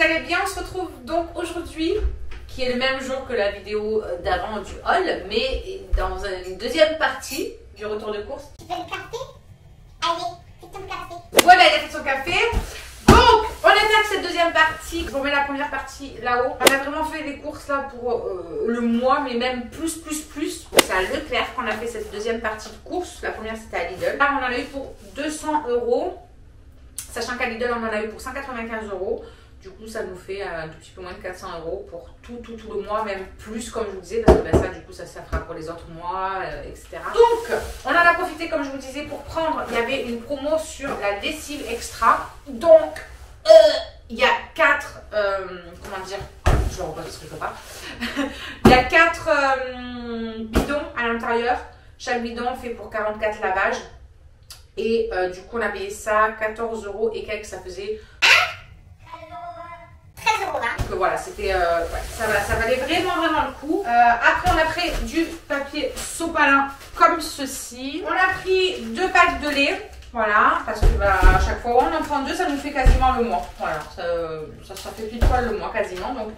se retrouve donc aujourd'hui, qui est le même jour que la vidéo euh, d'avant du haul, mais dans une deuxième partie du retour de course. Tu veux le café? Allez, fais ton café. Voilà, il a fait son café. Donc, on attaque cette deuxième partie. Je vous remets la première partie là-haut. On a vraiment fait des courses là pour euh, le mois, mais même plus, plus, plus. C'est à Leclerc qu'on a fait cette deuxième partie de course. La première, c'était à Lidl. Là, on en a eu pour 200 euros. Sachant qu'à Lidl, on en a eu pour 195 euros. Du coup, ça nous fait un tout petit peu moins de 400 euros pour tout, tout, tout le mois, même plus, comme je vous disais, parce que ben, ça, du coup, ça, ça fera pour les autres mois, euh, etc. Donc, on en a profité, comme je vous disais, pour prendre, il y avait une promo sur la lessive extra. Donc, euh, il y a 4, euh, comment dire, je vais reposer ce que je peux il y a 4 bidons à l'intérieur. Chaque bidon fait pour 44 lavages. Et du coup, on a payé ça 14 euros et quelques, ça faisait 13 euros. Donc voilà, c'était, euh, ça, ça valait vraiment vraiment le coup. Euh, après, on a pris du papier sopalin comme ceci. On a pris deux packs de lait. Voilà, parce que bah, à chaque fois on en prend deux, ça nous fait quasiment le mois. Voilà, ça, ça, fait pile poil le mois quasiment. Donc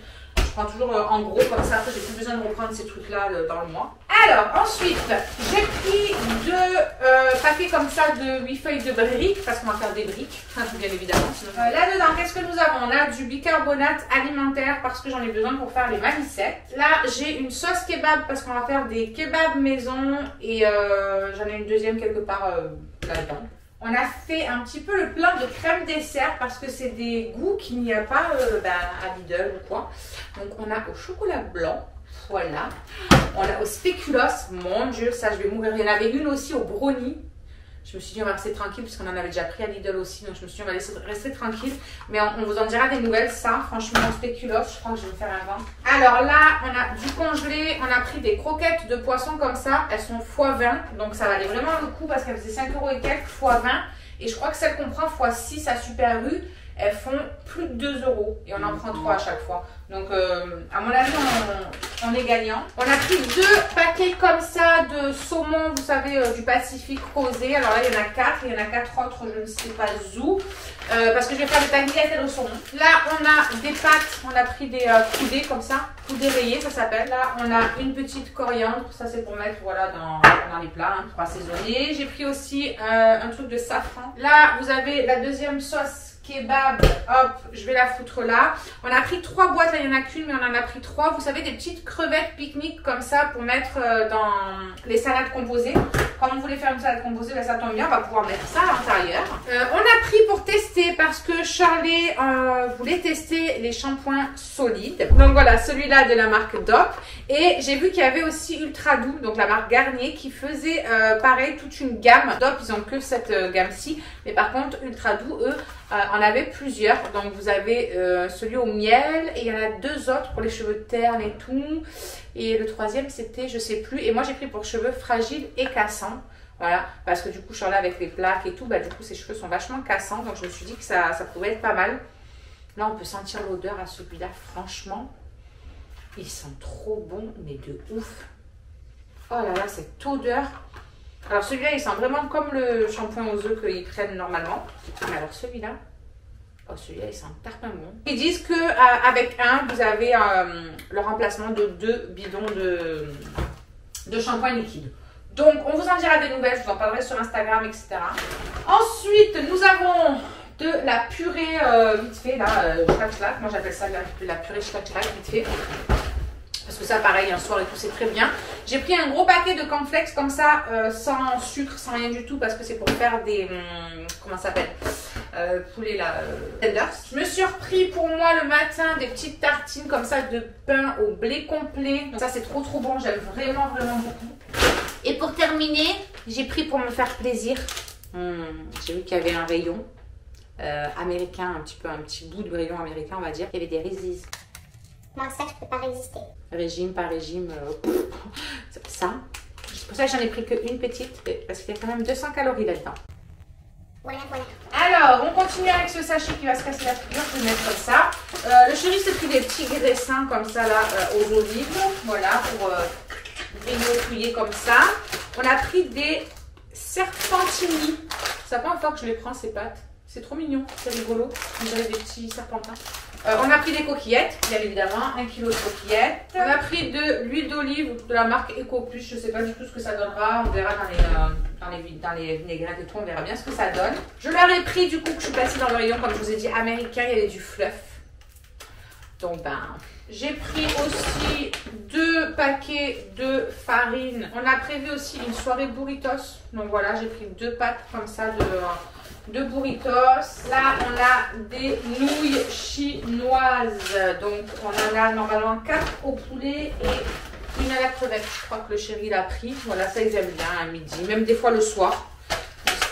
prends toujours euh, en gros comme ça. Après, j'ai plus besoin de reprendre ces trucs-là le- dans le mois. Alors, ensuite, j'ai pris deux euh, paquets comme ça de 8 feuilles de briques, parce qu'on va faire des briques, bien évidemment. Euh, Là-dedans, qu'est-ce que nous avons? On a du bicarbonate alimentaire, parce que j'en ai besoin pour faire les malicettes. Là, j'ai une sauce kebab, parce qu'on va faire des kebabs maison, et euh, j'en ai une deuxième quelque part euh, là-dedans. On a fait un petit peu le plein de crème dessert parce que c'est des goûts qu'il n'y a pas euh, bah, à Lidl ou quoi. Donc on a au chocolat blanc, voilà. On a au spéculoos, mon dieu, ça je vais mourir. Il y en avait une aussi au brownie. Je me suis dit on va rester tranquille puisqu'on en avait déjà pris à Lidl aussi. Donc je me suis dit on va rester tranquille. Mais on, on vous en dira des nouvelles. Ça, franchement, spéculoos, je crois que je vais me faire un vin. Alors là, on a du congelé. On a pris des croquettes de poisson comme ça. Elles sont x20. Donc ça valait vraiment le coup parce qu'elles faisaient 5 euros et quelques x20. Et je crois que celles qu'on prend x6 à Super elles font plus de 2 euros. Et on en prend 3 à chaque fois. Donc, euh, à mon avis, on, est gagnant. On a pris deux paquets comme ça de saumon, vous savez, euh, du Pacifique rosé. Alors là, il y en a 4. Il y en a 4 autres, je ne sais pas où. Euh, parce que je vais faire des tagliatelles au saumon. Là, on a des pâtes. On a pris des coudées comme ça. Coudées rayées, ça s'appelle. Là, on a une petite coriandre. Ça, c'est pour mettre voilà, dans, les plats, hein, pour assaisonner. J'ai pris aussi un truc de safran. Là, vous avez la deuxième sauce kebab, hop, je vais la foutre là. On a pris trois boîtes, là il n'y en a qu'une, mais on en a pris trois. Vous savez, des petites crevettes pique-nique comme ça pour mettre euh, dans les salades composées. Quand vous voulez faire une salade composée, là, ça tombe bien, on va pouvoir mettre ça à l'intérieur. Euh, on a pris pour tester parce que Charlie euh, voulait tester les shampoings solides. Donc voilà, celui-là de la marque DOP. Et j'ai vu qu'il y avait aussi Ultra Doux, donc la marque Garnier, qui faisait euh, pareil toute une gamme. DOP, ils ont que cette euh, gamme-ci. Mais par contre, Ultra Doux, eux, en avait plusieurs. Donc vous avez celui au miel et il y en a deux autres pour les cheveux ternes et tout. Et le troisième c'était je sais plus. Et moi j'ai pris pour cheveux fragiles et cassants. Voilà, parce que du coup, Charlotte avec les plaques et tout, bah, du coup, ses cheveux sont vachement cassants. Donc, je me suis dit que ça, ça pouvait être pas mal. Là, on peut sentir l'odeur à celui-là. Franchement, ils sont trop bons, mais de ouf. Oh là là, cette odeur. Alors, celui-là, il sent vraiment comme le shampoing aux œufs qu'ils prennent normalement. Mais alors, celui-là, oh, celui-là, il sent tarpin bon. Ils disent que euh, avec un, vous avez euh, le remplacement de deux bidons de, de shampoing liquide. Donc, on vous en dira des nouvelles, je vous en parlerai sur Instagram, etc. Ensuite, nous avons de la purée euh, vite fait, là, euh. Moi, j'appelle ça la, purée schlac-schlac vite fait. Parce que ça, pareil, un soir et tout, c'est très bien. J'ai pris un gros paquet de cornflakes comme ça, euh, sans sucre, sans rien du tout, parce que c'est pour faire des... hum, comment ça s'appelle euh, Poulet, là, euh, tenders. Je me suis repris pour moi le matin des petites tartines comme ça de pain au blé complet. Ça, c'est trop trop bon, j'aime vraiment, vraiment beaucoup. Et pour terminer, j'ai pris pour me faire plaisir. hum, j'ai vu qu'il y avait un rayon euh, américain, un petit peu un petit bout de rayon américain, on va dire. Il y avait des Reese's. Moi, ça, je peux pas résister. Régime par régime, euh, ça. C'est pour ça que j'en ai pris qu'une petite, parce qu'il y a quand même 200 calories là-dedans. Voilà, voilà. Alors, on continue avec ce sachet qui va se casser la figure. Je vais mettre ça. Euh, le chéri s'est pris des petits graissins comme ça, là, aux olives. Voilà, pour grignoter comme ça. On a pris des serpentini. C'est la première fois que je les prends, ces pâtes. C'est trop mignon, c'est rigolo. On dirait des petits serpentins. Euh, on a pris des coquillettes, bien évidemment, un kilo de coquillettes. On a pris de l'huile d'olive de la marque EcoPlus. Je sais pas du tout ce que ça donnera. On verra dans les, euh, dans les, dans et tout. On verra bien ce que ça donne. Je leur ai pris du coup que je suis passée dans le rayon, comme je vous ai dit, américain. Il y avait du fluff. Donc ben, j'ai pris aussi deux paquets de farine. On a prévu aussi une soirée burritos. Donc voilà, j'ai pris deux pâtes comme ça de, de burritos. Là, on a des nouilles chinoises. Donc on en a normalement quatre au poulet et une à la crevette. Je crois que le chéri l'a pris. Voilà, ça ils aiment bien à midi, même des fois le soir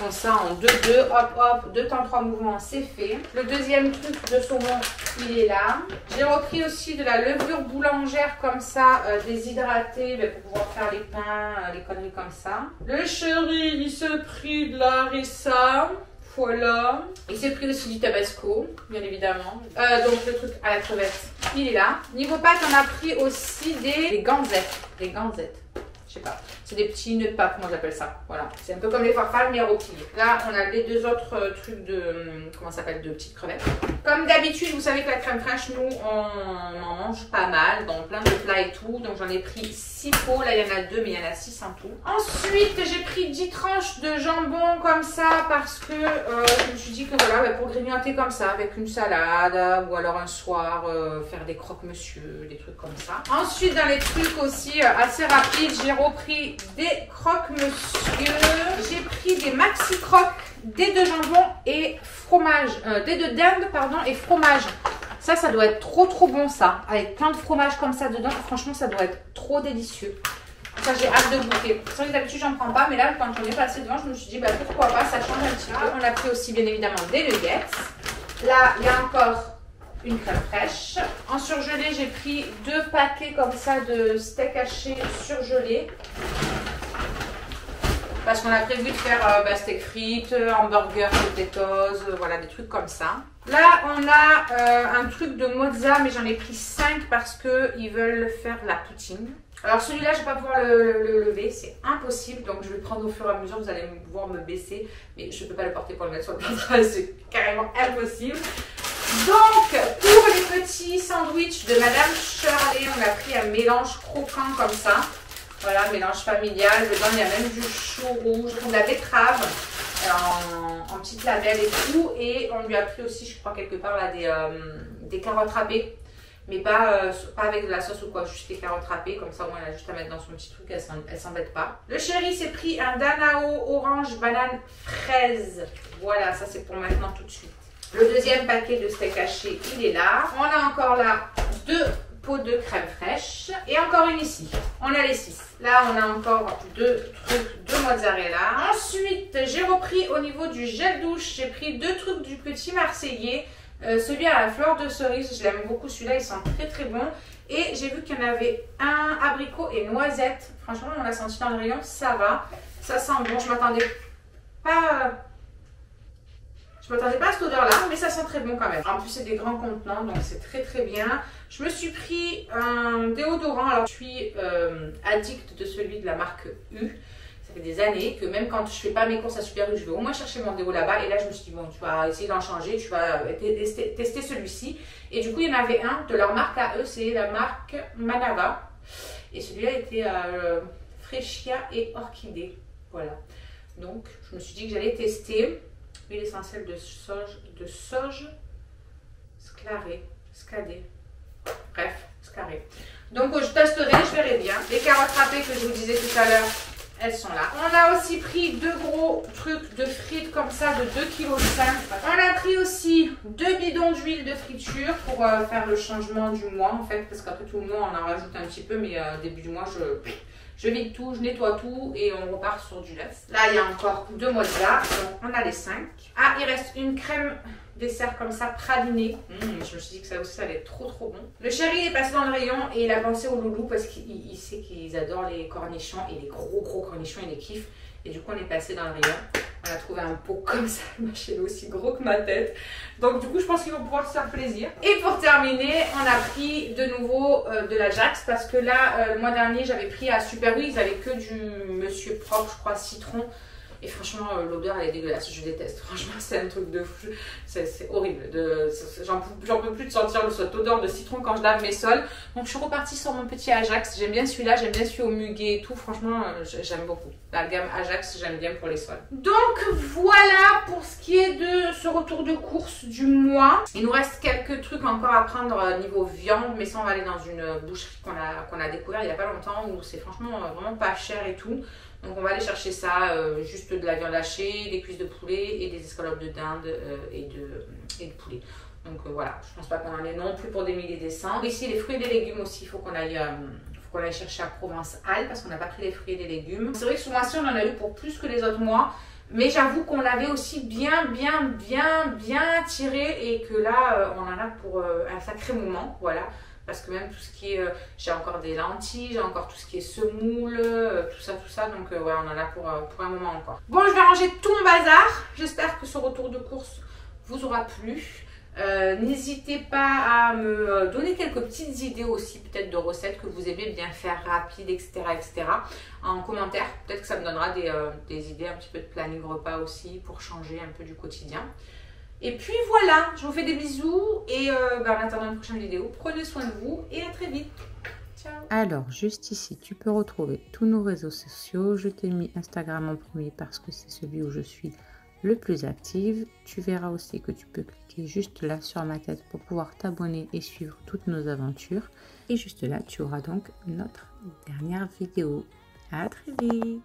font ça en 2-2, hop hop, deux temps trois mouvements, c'est fait. Le deuxième truc de saumon, il est là. J'ai repris aussi de la levure boulangère comme ça, euh, déshydratée, pour pouvoir faire les pains, euh, les conneries comme ça. Le chéri, il se pris de la rissa. Voilà. Il s'est pris aussi du tabasco, bien évidemment. Euh, donc le truc à la crevette, il est là. Niveau pâte, on a pris aussi des, des ganzettes. Des ganzettes. Je sais pas. C'est des petits nœuds de pape, comment j'appelle ça. Voilà. C'est un peu comme les farfales, mais rôtis. Là, on a les deux autres euh, trucs de. Hum, comment ça s'appelle De petites crevettes. Comme d'habitude, vous savez que la crème fraîche, nous, on mange pas mal, dans plein de plats et tout. Donc, j'en ai pris 6 pots. Là, il y en a deux, mais il y en a 6 en tout. Ensuite, j'ai pris 10 tranches de jambon comme ça parce que euh, je me suis dit que voilà, bah, pour grignoter comme ça, avec une salade ou alors un soir, euh, faire des croque-monsieur, des trucs comme ça. Ensuite, dans les trucs aussi assez rapides, j'ai repris des croque-monsieur. J'ai pris des maxi croques, des de jambon et fromage, euh, des de dinde pardon et fromage. Ça, ça doit être trop trop bon ça, avec plein de fromage comme ça dedans. Franchement, ça doit être trop délicieux. Ça, j'ai hâte de goûter. C'est vrai que d'habitude, j'en prends pas, mais là, quand on est passé devant, je me suis dit, bah pourquoi pas, ça change un petit peu. On a pris aussi, bien évidemment, des nuggets. Là, il y a encore une crème fraîche. En surgelé, j'ai pris deux paquets comme ça de steak haché surgelé. Parce qu'on a prévu de faire euh, bah, steak frites, hamburger, potatoes, euh, voilà, des trucs comme ça. Là, on a euh, un truc de mozza, mais j'en ai pris 5 parce qu'ils veulent faire la poutine. Alors celui-là, je ne vais pas pouvoir le, lever, c'est impossible. Donc je vais le prendre au fur et à mesure, vous allez pouvoir me baisser. Mais je ne peux pas le porter pour le mettre sur le plat, c'est carrément impossible. Donc, les petits sandwichs de Madame Shirley, on a pris un mélange croquant comme ça. Voilà, mélange familial. Dedans, il y a même du chou rouge, de la betterave en, en petites lamelles et tout. Et on lui a pris aussi, je crois, quelque part là, des, euh, carottes râpées. Mais pas, euh, pas avec de la sauce ou quoi, juste des carottes râpées. Comme ça, au elle a juste à mettre dans son petit truc, elle s'embête pas. Le chéri s'est pris un Danao orange banane fraise. Voilà, ça c'est pour maintenant tout de suite. Le deuxième paquet de steak haché, il est là. On a encore là deux pot de crème fraîche. Et encore une ici. On a les six. Là, on a encore deux trucs de mozzarella. Ensuite, j'ai repris au niveau du gel douche. J'ai pris deux trucs du petit Marseillais. Euh, celui à la fleur de cerise, je l'aime beaucoup. Celui-là, il sent très très bon. Et j'ai vu qu'il y en avait un abricot et noisette. Franchement, on l'a senti dans le rayon, ça va. Ça sent bon. Je m'attendais pas je m'attendais pas à cette odeur-là, mais ça sent très bon quand même. En plus, c'est des grands contenants, donc c'est très très bien. Je me suis pris un déodorant. Alors, je suis euh, addict de celui de la marque U. Ça fait des années que même quand je fais pas mes courses à Super U, je vais au moins chercher mon déo là-bas. Et là, je me suis dit, bon, tu vas essayer d'en changer, tu vas tester, tester celui-ci. Et du coup, il y en avait un de leur marque à eux, c'est la marque Manava. Et celui-là était euh, Freshia et Orchidée. Voilà. Donc, je me suis dit que j'allais tester l'huile essentielle de soja, de soja sclarée, scadée, bref, scarée. Donc je testerai, je verrai bien. Les carottes râpées que je vous disais tout à l'heure, elles sont là. On a aussi pris deux gros trucs de frites comme ça de 2,5 kg. On a pris aussi deux bidons d'huile de friture pour euh, faire le changement du mois en fait. Parce qu'après tout le mois on en rajoute un petit peu mais euh, début du mois je je vide tout, je nettoie tout et on repart sur du lait. Là, il y a encore deux mozza. Donc, on a les cinq. Ah, il reste une crème dessert comme ça, pralinée. Mmh, je me suis dit que ça aussi, ça allait être trop trop bon. Le chéri est passé dans le rayon et il a pensé au loulou parce qu'il sait qu'ils adorent les cornichons et les gros gros cornichons, il les kiffe. Et du coup, on est passé dans le rayon. On a trouvé un pot comme ça, le machin aussi gros que ma tête. Donc du coup, je pense qu'ils vont pouvoir se faire plaisir. Et pour terminer, on a pris de nouveau euh, de la Jax parce que là, euh, le mois dernier, j'avais pris à Super Oui, ils avaient que du Monsieur Propre, je crois, citron. Et franchement, euh, l'odeur elle est dégueulasse, je déteste. Franchement, c'est un truc de fou. C'est horrible. J'en peux plus de sentir cette odeur de citron quand je lave mes sols. Donc je suis repartie sur mon petit Ajax. J'aime bien celui-là, j'aime bien celui au muguet et tout. Franchement, euh, j'aime beaucoup. La gamme Ajax, j'aime bien pour les sols. Donc voilà pour ce qui est de ce retour de course du mois. Il nous reste quelques trucs encore à prendre euh, niveau viande, mais ça on va aller dans une boucherie qu'on a, qu'on a découvert il n'y a pas longtemps où c'est franchement vraiment pas cher et tout. Donc on va aller chercher ça, euh, juste de la viande hachée, des cuisses de poulet et des escalopes de dinde euh, et, de, et de poulet. Donc euh, voilà, je pense pas qu'on en ait non plus pour des milliers des cents. Ici les fruits et les légumes aussi, il faut qu'on aille, qu'on aille chercher à Provence-Alpes parce qu'on n'a pas pris les fruits et les légumes. C'est vrai que ce mois-ci on en a eu pour plus que les autres mois. Mais j'avoue qu'on l'avait aussi bien, bien, bien, bien tiré et que là, on en a pour un sacré moment. Voilà parce que même tout ce qui est, euh, j'ai encore des lentilles, j'ai encore tout ce qui est semoule, euh, tout ça, tout ça, donc euh, ouais, on en a pour, pour un moment encore. Bon, je vais ranger tout mon bazar, j'espère que ce retour de course vous aura plu. N'hésitez pas à me donner quelques petites idées aussi, peut-être de recettes que vous aimez bien faire rapides, etc. etc. en commentaire. Peut-être que ça me donnera des, des, idées, un petit peu de planning repas aussi pour changer un peu du quotidien. Et puis voilà, je vous fais des bisous et euh, bah, en attendant une prochaine vidéo, prenez soin de vous et à très vite. Ciao Alors, juste ici, tu peux retrouver tous nos réseaux sociaux. Je t'ai mis Instagram en premier parce que c'est celui où je suis le plus active. Tu verras aussi que tu peux cliquer juste là sur ma tête pour pouvoir t'abonner et suivre toutes nos aventures. Et juste là, tu auras donc notre dernière vidéo. À très vite